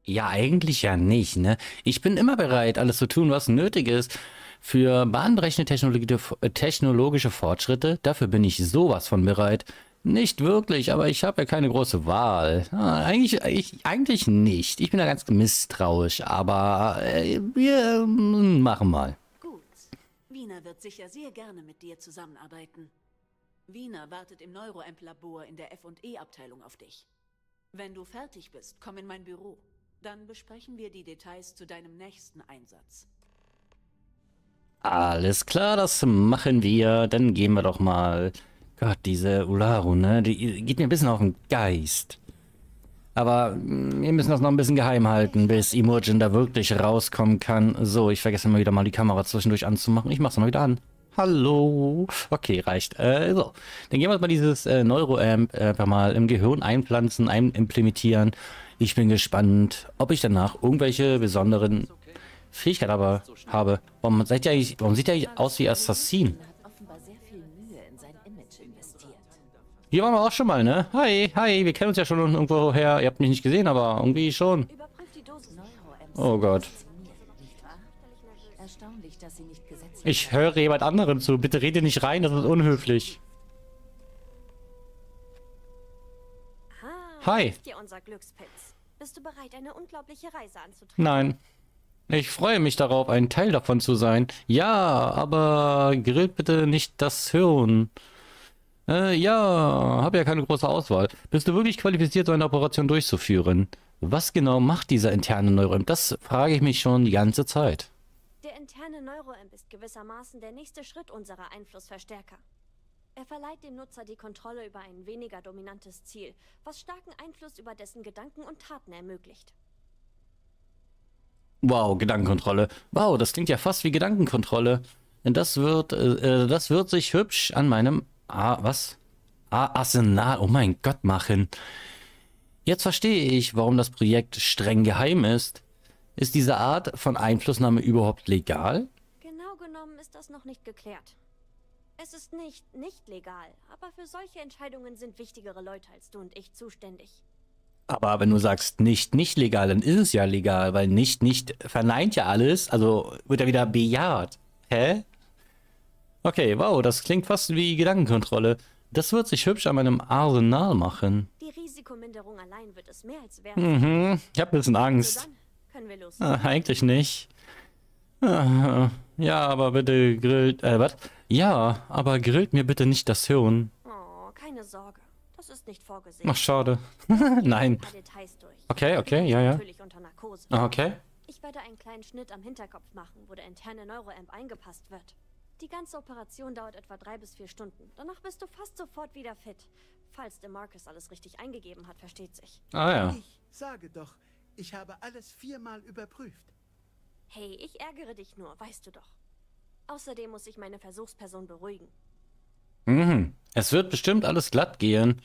Speaker 1: Ja, eigentlich ja nicht, ne? Ich bin immer bereit, alles zu tun, was nötig ist. Für bahnbrechende technologische Fortschritte, dafür bin ich sowas von bereit. Nicht wirklich, aber ich habe ja keine große Wahl. Ah, eigentlich, ich, eigentlich nicht. Ich bin da ganz misstrauisch, aber äh, wir machen mal.
Speaker 5: Gut. Wiener wird sicher sehr gerne mit dir zusammenarbeiten. Wiener wartet im Neuroamp-Labor in der F&E-Abteilung auf dich. Wenn du fertig bist, komm in mein Büro. Dann besprechen wir die Details zu deinem nächsten Einsatz.
Speaker 1: Alles klar, das machen wir. Dann gehen wir doch mal Gott, diese Ularu, ne? Die geht mir ein bisschen auf den Geist. Aber mm, wir müssen das noch ein bisschen geheim halten, bis Imogen da wirklich rauskommen kann. So, ich vergesse immer wieder mal die Kamera zwischendurch anzumachen. Ich mach's mal wieder an. Hallo. Okay, reicht. Äh, so, dann gehen wir mal dieses äh, Neuroamp einfach mal im Gehirn einpflanzen, implementieren. Ich bin gespannt, ob ich danach irgendwelche besonderen Fähigkeiten aber habe. Warum, seid ihr eigentlich, warum sieht ihr eigentlich aus wie Assassin? Hier waren wir auch schon mal, ne? Hi, hi, wir kennen uns ja schon irgendwo her. Ihr habt mich nicht gesehen, aber irgendwie schon. Oh Gott. Ich höre jemand anderem zu. Bitte rede nicht rein, das ist unhöflich. Hi. Nein. Ich freue mich darauf, ein Teil davon zu sein. Ja, aber grillt bitte nicht das Hirn. Äh, ja, habe ja keine große Auswahl. Bist du wirklich qualifiziert, so eine Operation durchzuführen? Was genau macht dieser interne Neuroamp? Das frage ich mich schon die ganze Zeit.
Speaker 3: Der interne Neuroamp ist gewissermaßen der nächste Schritt unserer Einflussverstärker. Er verleiht dem Nutzer die Kontrolle über ein weniger dominantes Ziel, was starken Einfluss über dessen Gedanken und Taten ermöglicht.
Speaker 1: Wow, Gedankenkontrolle. Wow, das klingt ja fast wie Gedankenkontrolle. Das wird, äh, das wird sich hübsch an meinem Ah, was? Ah, Arsenal. Oh mein Gott, machen. Jetzt verstehe ich, warum das Projekt streng geheim ist. Ist diese Art von Einflussnahme überhaupt legal?
Speaker 3: Genau genommen ist das noch nicht geklärt. Es ist nicht nicht legal, aber für solche Entscheidungen sind wichtigere Leute als du und ich zuständig.
Speaker 1: Aber wenn du sagst nicht nicht legal, dann ist es ja legal, weil nicht nicht verneint ja alles, also wird ja wieder bejaht. Hä? Okay, wow, das klingt fast wie Gedankenkontrolle. Das wird sich hübsch an meinem Arsenal machen.
Speaker 3: Die Risikominderung allein wird es mehr als wert.
Speaker 1: Mhm, ich hab ein bisschen Angst. Also wir los. Ah, eigentlich nicht. Ah, ja, aber bitte grillt, äh, was? Ja, aber grillt mir bitte nicht das Hirn.
Speaker 3: Oh, keine Sorge. Das ist nicht vorgesehen.
Speaker 1: Ach, schade. Nein. Okay, okay, ja, ja. Ah, okay.
Speaker 3: Ich werde einen kleinen Schnitt am Hinterkopf machen, wo der interne Neuroamp eingepasst wird. Die ganze Operation dauert etwa drei bis vier Stunden. Danach bist du fast sofort wieder fit. Falls DeMarcus alles richtig eingegeben hat, versteht sich.
Speaker 1: Ah ja.
Speaker 10: Ich sage doch, ich habe alles viermal überprüft.
Speaker 3: Hey, ich ärgere dich nur, weißt du doch. Außerdem muss ich meine Versuchsperson beruhigen.
Speaker 1: Mhm. Es wird bestimmt alles glatt gehen.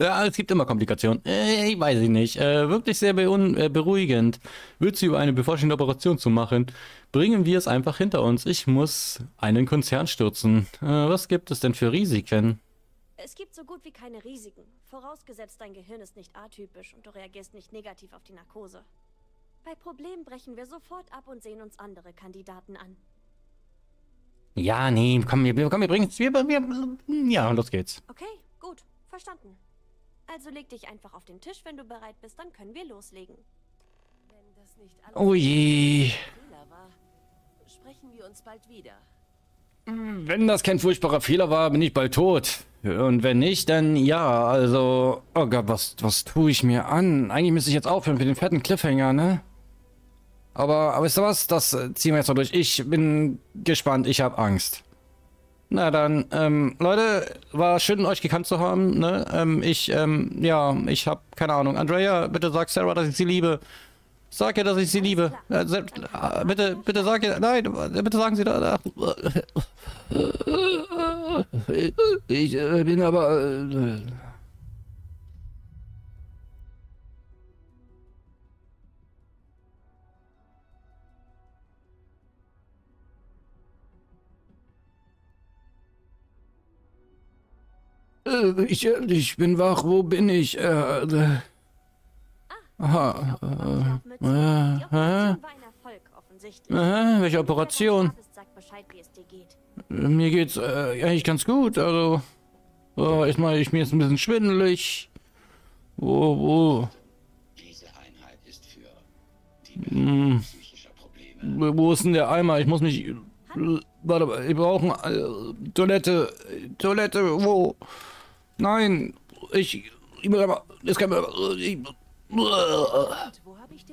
Speaker 1: Ja, es gibt immer Komplikationen. Äh, ich weiß ich nicht. Äh, wirklich sehr äh, beruhigend. Wird sie über eine bevorstehende Operation zu machen, bringen wir es einfach hinter uns. Ich muss einen Konzern stürzen. Äh, was gibt es denn für Risiken?
Speaker 3: Es gibt so gut wie keine Risiken. Vorausgesetzt, dein Gehirn ist nicht atypisch und du reagierst nicht negativ auf die Narkose. Bei Problemen brechen wir sofort ab und sehen uns andere Kandidaten an.
Speaker 1: Ja, nee, komm, wir, komm, wir bringen es. Wir, wir, ja, los geht's.
Speaker 3: Okay, gut, verstanden. Also leg dich einfach auf den Tisch, wenn du bereit bist, dann können wir loslegen.
Speaker 6: Wenn das nicht alles
Speaker 1: Oh je.
Speaker 6: War, sprechen wir uns bald wieder.
Speaker 1: Wenn das kein furchtbarer Fehler war, bin ich bald tot. Und wenn nicht, dann ja, also... Oh Gott, was, was tue ich mir an? Eigentlich müsste ich jetzt aufhören mit den fetten Cliffhanger, ne? Aber, aber wisst ihr was? Das äh, ziehen wir jetzt noch durch. Ich bin gespannt. Ich habe Angst. Na dann, ähm, Leute, war schön, euch gekannt zu haben, ne? Ähm, ich, ähm, ja, ich habe keine Ahnung. Andrea, bitte sag Sarah, dass ich sie liebe. Sag ihr, dass ich sie liebe. Äh, äh, bitte, bitte sag ihr, nein, äh, bitte sagen Sie da. Ich äh, bin aber. Ich, äh, ich bin wach, wo bin ich? Äh, äh, aha,
Speaker 3: Mütze. Die
Speaker 1: äh, äh, äh, welche Operation? Mir geht's äh, eigentlich ganz gut, also. Oh, ich meine, ich mir ist ein bisschen schwindelig. Wo, wo,
Speaker 11: Diese Einheit ist für
Speaker 1: hm,
Speaker 11: psychische Probleme.
Speaker 1: wo ist denn der Eimer? Ich muss mich. Warte mal, wir brauchen äh, Toilette. Toilette, wo? Nein, ich. ich muss aber- es kann mir. Ich,
Speaker 5: habe ich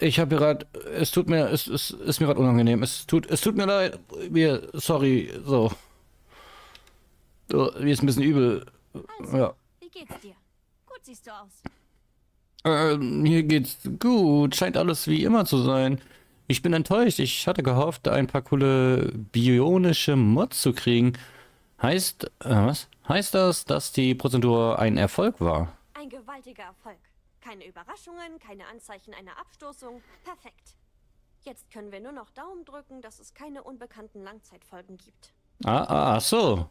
Speaker 1: ich habe gerade. Es tut mir. Es, es ist mir gerade unangenehm. Es tut, es tut mir leid. Wir. Sorry, so. Mir ist ein bisschen übel. Ja.
Speaker 3: Wie geht's dir? Gut siehst du aus.
Speaker 1: Äh, mir geht's gut. Scheint alles wie immer zu sein. Ich bin enttäuscht. Ich hatte gehofft, ein paar coole bionische Mods zu kriegen. Heißt, äh, was? Heißt das, dass die Prozedur ein Erfolg war?
Speaker 3: Ein gewaltiger Erfolg. Keine Überraschungen, keine Anzeichen einer Abstoßung. Perfekt. Jetzt können wir nur noch Daumen drücken, dass es keine unbekannten Langzeitfolgen gibt.
Speaker 1: Ah, ah ach so.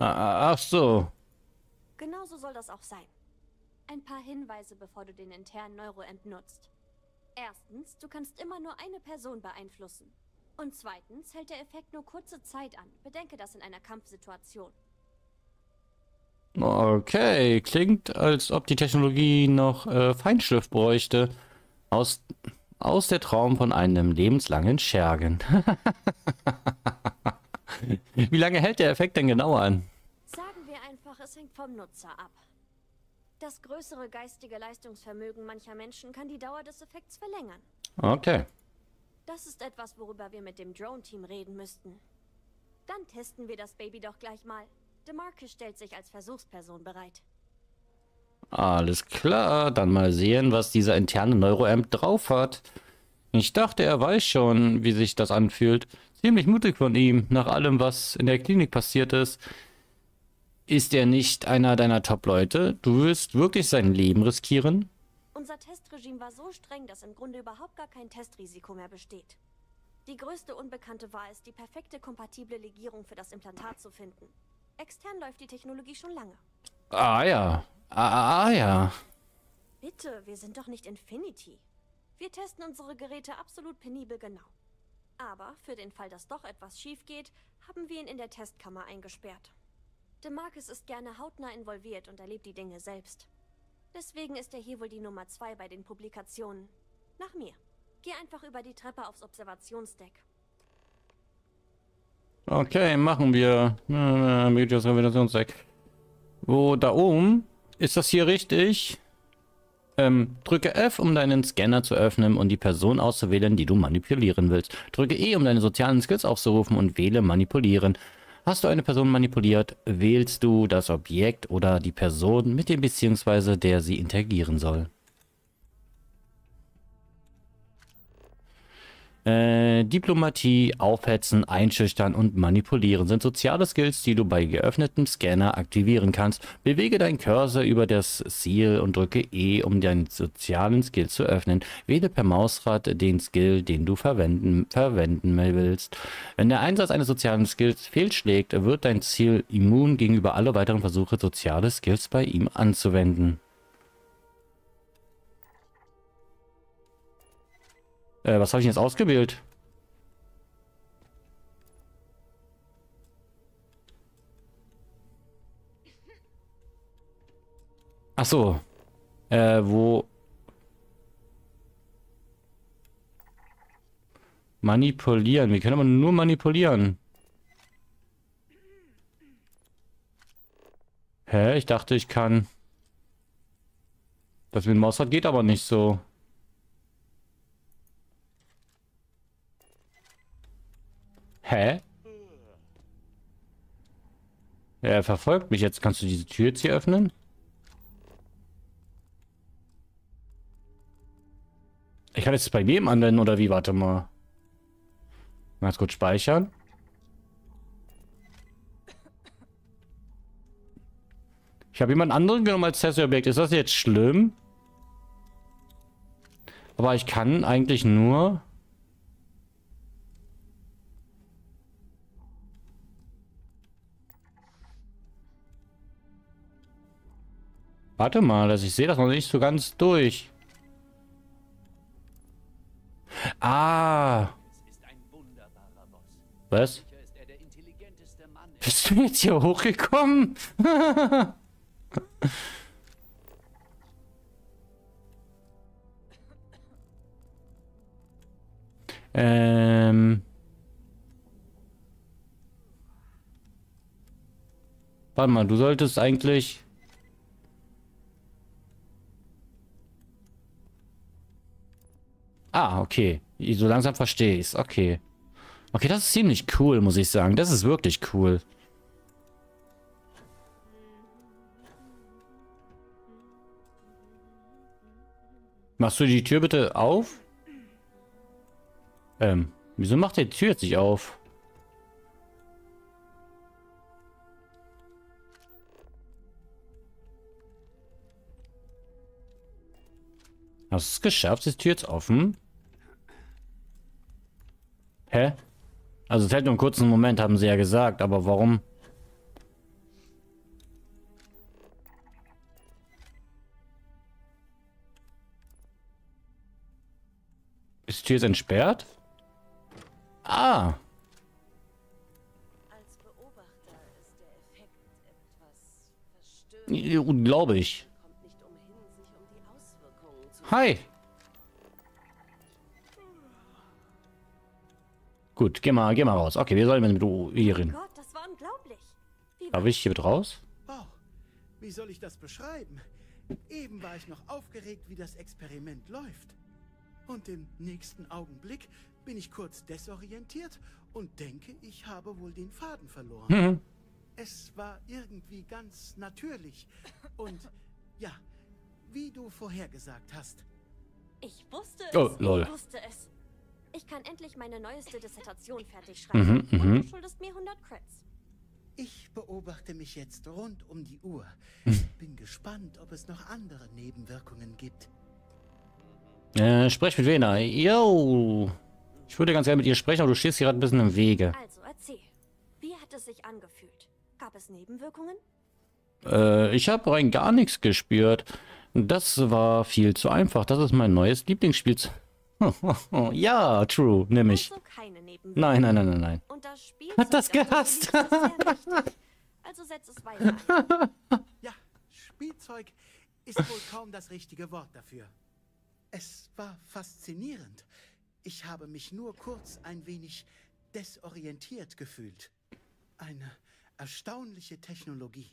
Speaker 1: Ah, ah, ach so.
Speaker 3: Genauso soll das auch sein. Ein paar Hinweise, bevor du den internen Neuroamp nutzt. Erstens, du kannst immer nur eine Person beeinflussen. Und zweitens hält der Effekt nur kurze Zeit an. Bedenke das in einer Kampfsituation.
Speaker 1: Okay, klingt, als ob die Technologie noch äh, Feinschliff bräuchte. Aus, aus der Traum von einem lebenslangen Schergen. Wie lange hält der Effekt denn genau an?
Speaker 3: Sagen wir einfach, es hängt vom Nutzer ab. Das größere geistige Leistungsvermögen mancher Menschen kann die Dauer des Effekts verlängern.
Speaker 1: Okay.
Speaker 3: Das ist etwas, worüber wir mit dem Drone-Team reden müssten. Dann testen wir das Baby doch gleich mal. DeMarcus stellt sich als Versuchsperson bereit.
Speaker 1: Alles klar, dann mal sehen, was dieser interne Neuroamp drauf hat. Ich dachte, er weiß schon, wie sich das anfühlt. Ziemlich mutig von ihm, nach allem, was in der Klinik passiert ist. Ist er nicht einer deiner Top-Leute? Du willst wirklich sein Leben riskieren?
Speaker 3: Unser Testregime war so streng, dass im Grunde überhaupt gar kein Testrisiko mehr besteht. Die größte Unbekannte war es, die perfekte kompatible Legierung für das Implantat zu finden. Extern läuft die Technologie schon lange.
Speaker 1: Ah ja. Ah, ah ja.
Speaker 3: Bitte, wir sind doch nicht Infinity. Wir testen unsere Geräte absolut penibel genau. Aber für den Fall, dass doch etwas schief geht, haben wir ihn in der Testkammer eingesperrt. DeMarcus ist gerne hautnah involviert und erlebt die Dinge selbst. Deswegen ist er hier wohl die Nummer zwei bei den Publikationen. Nach mir. Geh einfach über die Treppe aufs Observationsdeck.
Speaker 1: Okay, machen wir. Äh, Medias Gravitationsdeck. Wo, da oben? Ist das hier richtig? Ähm, drücke F, um deinen Scanner zu öffnen und die Person auszuwählen, die du manipulieren willst. Drücke E, um deine sozialen Skills aufzurufen und wähle Manipulieren. Hast du eine Person manipuliert, wählst du das Objekt oder die Person mit dem bzw. der sie interagieren soll. Äh, Diplomatie, Aufhetzen, Einschüchtern und Manipulieren sind soziale Skills, die du bei geöffnetem Scanner aktivieren kannst. Bewege deinen Cursor über das Ziel und drücke E, um deinen sozialen Skill zu öffnen. Wähle per Mausrad den Skill, den du verwenden, verwenden willst. Wenn der Einsatz eines sozialen Skills fehlschlägt, wird dein Ziel immun gegenüber alle weiteren Versuche, soziale Skills bei ihm anzuwenden. Äh, was habe ich jetzt ausgewählt? Ach so. Äh, wo... Manipulieren. Wir können aber nur manipulieren. Hä? Ich dachte, ich kann... Das mit dem Mausrad geht aber nicht so. Hä? Er verfolgt mich jetzt. Kannst du diese Tür jetzt hier öffnen? Ich kann jetzt bei wem anwenden oder wie? Warte mal. Mal kurz speichern. Ich habe jemand anderen genommen als Testobjekt. Ist das jetzt schlimm? Aber ich kann eigentlich nur... Warte mal, dass ich sehe das noch nicht so ganz durch. Ah. Was? Bist du jetzt hier hochgekommen? ähm. Warte mal, du solltest eigentlich... Ah, okay. So langsam verstehe ich es. Okay. Okay, das ist ziemlich cool, muss ich sagen. Das ist wirklich cool. Machst du die Tür bitte auf? Ähm, wieso macht die Tür jetzt nicht auf? Hast du es geschafft? Ist die Tür jetzt offen? Hä? Also es hält nur einen kurzen Moment, haben sie ja gesagt, aber warum? Ist jetzt entsperrt? Ah.
Speaker 6: Als Beobachter ist der Effekt etwas verstörend.
Speaker 1: Glaube ich.
Speaker 6: Kommt
Speaker 1: Gut, geh mal, geh mal raus. Okay, wir sollen mit hier rein.
Speaker 3: Gott, das war unglaublich. Wie
Speaker 1: Darf ich hier mit raus?
Speaker 10: Oh, wie soll ich das beschreiben? Eben war ich noch aufgeregt, wie das Experiment läuft. Und im nächsten Augenblick bin ich kurz desorientiert und denke, ich habe wohl den Faden verloren.
Speaker 1: Mhm.
Speaker 10: Es war irgendwie ganz natürlich. Und ja, wie du vorhergesagt hast.
Speaker 3: Ich wusste
Speaker 1: Oh,
Speaker 3: es.
Speaker 1: lol.
Speaker 3: Ich wusste es. Ich kann endlich meine neueste Dissertation fertig schreiben.
Speaker 1: Mhm, mhm.
Speaker 3: Und du schuldest mir 100 Crits.
Speaker 10: Ich beobachte mich jetzt rund um die Uhr. Bin gespannt, ob es noch andere Nebenwirkungen gibt.
Speaker 1: Äh, sprech mit Wena. Yo. Ich würde ganz gerne mit ihr sprechen, aber du stehst hier gerade ein bisschen im Wege.
Speaker 3: Also erzähl. Wie hat es sich angefühlt? Gab es Nebenwirkungen?
Speaker 1: Äh, ich habe rein gar nichts gespürt. Das war viel zu einfach. Das ist mein neues Lieblingsspiel. ja, true, nämlich.
Speaker 3: Also keine Nebenwirkungen.
Speaker 1: Nein, nein, nein, nein, nein.
Speaker 3: Und das Spiel
Speaker 1: Hat das gehasst.
Speaker 3: Also setz es weiter.
Speaker 10: Ja, Spielzeug ist wohl kaum das richtige Wort dafür. Es war faszinierend. Ich habe mich nur kurz ein wenig desorientiert gefühlt. Eine erstaunliche Technologie.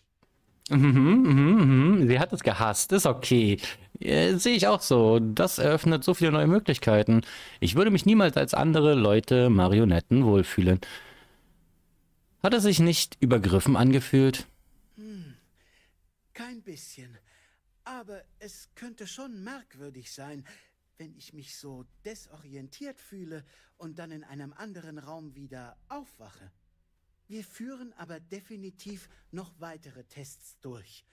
Speaker 1: Mhm, mhm, mhm. Sie hat es gehasst. Ist okay. Äh, Sehe ich auch so. Das eröffnet so viele neue Möglichkeiten. Ich würde mich niemals als andere Leute Marionetten wohlfühlen. Hat er sich nicht übergriffen angefühlt?
Speaker 10: Hm, kein bisschen. Aber es könnte schon merkwürdig sein, wenn ich mich so desorientiert fühle und dann in einem anderen Raum wieder aufwache. Wir führen aber definitiv noch weitere Tests durch.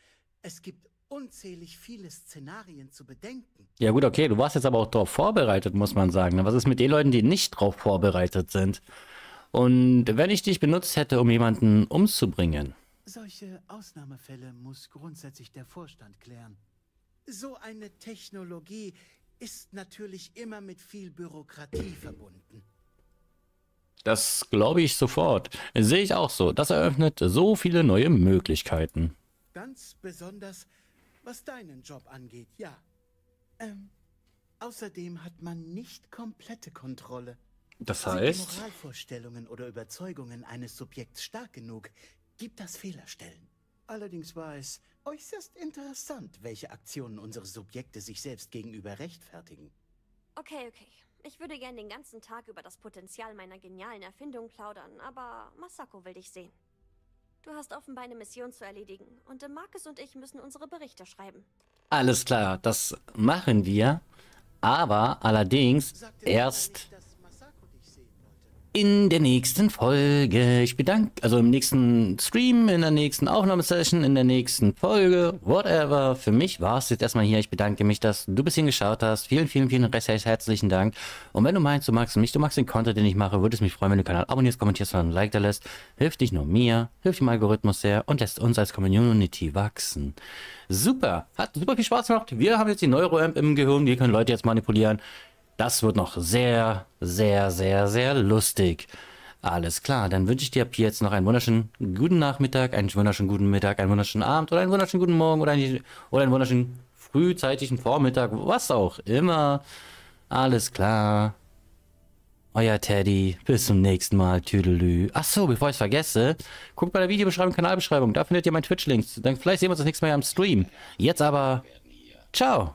Speaker 10: Es gibt unzählig viele Szenarien zu bedenken.
Speaker 1: Ja gut, okay, du warst jetzt aber auch darauf vorbereitet, muss man sagen. Was ist mit den Leuten, die nicht darauf vorbereitet sind? Und wenn ich dich benutzt hätte, um jemanden umzubringen?
Speaker 10: Solche Ausnahmefälle muss grundsätzlich der Vorstand klären. So eine Technologie ist natürlich immer mit viel Bürokratie verbunden.
Speaker 1: Das glaube ich sofort. Sehe ich auch so. Das eröffnet so viele neue Möglichkeiten.
Speaker 10: Ganz besonders, was deinen Job angeht, ja. Ähm, außerdem hat man nicht komplette Kontrolle.
Speaker 1: Das heißt?
Speaker 10: Sind die Moralvorstellungen oder Überzeugungen eines Subjekts stark genug, gibt das Fehlerstellen. Allerdings war es äußerst interessant, welche Aktionen unsere Subjekte sich selbst gegenüber rechtfertigen.
Speaker 3: Okay, okay. Ich würde gern den ganzen Tag über das Potenzial meiner genialen Erfindung plaudern, aber Masako will dich sehen. Du hast offenbar eine Mission zu erledigen und Marcus und ich müssen unsere Berichte schreiben.
Speaker 1: Alles klar, das machen wir. Aber allerdings erst in der nächsten Folge. Ich bedanke, also im nächsten Stream, in der nächsten Aufnahmesession, in der nächsten Folge, whatever. Für mich war es jetzt erstmal hier. Ich bedanke mich, dass du bis hierhin geschaut hast. Vielen, vielen, vielen recht herzlichen Dank. Und wenn du meinst, du magst mich, du magst den Content, den ich mache, würde es mich freuen, wenn du den Kanal abonnierst, kommentierst und ein Like da lässt. Hilft nicht nur mir, hilft dem Algorithmus sehr und lässt uns als Community wachsen. Super, hat super viel Spaß gemacht. Wir haben jetzt die Neuro-Amp im Gehirn, wir können Leute jetzt manipulieren. Das wird noch sehr, sehr, sehr, sehr lustig. Alles klar, dann wünsche ich dir ab jetzt noch einen wunderschönen guten Nachmittag, einen wunderschönen guten Mittag, einen wunderschönen Abend oder einen wunderschönen guten Morgen oder einen, oder einen wunderschönen frühzeitigen Vormittag, was auch immer. Alles klar. Euer Teddy. Bis zum nächsten Mal. Tüdelü. Ach so, bevor ich es vergesse, guckt bei der Videobeschreibung, Kanalbeschreibung. Da findet ihr meinen Twitch-Links. Dann vielleicht sehen wir uns das nächste Mal am Stream. Jetzt aber. Ciao.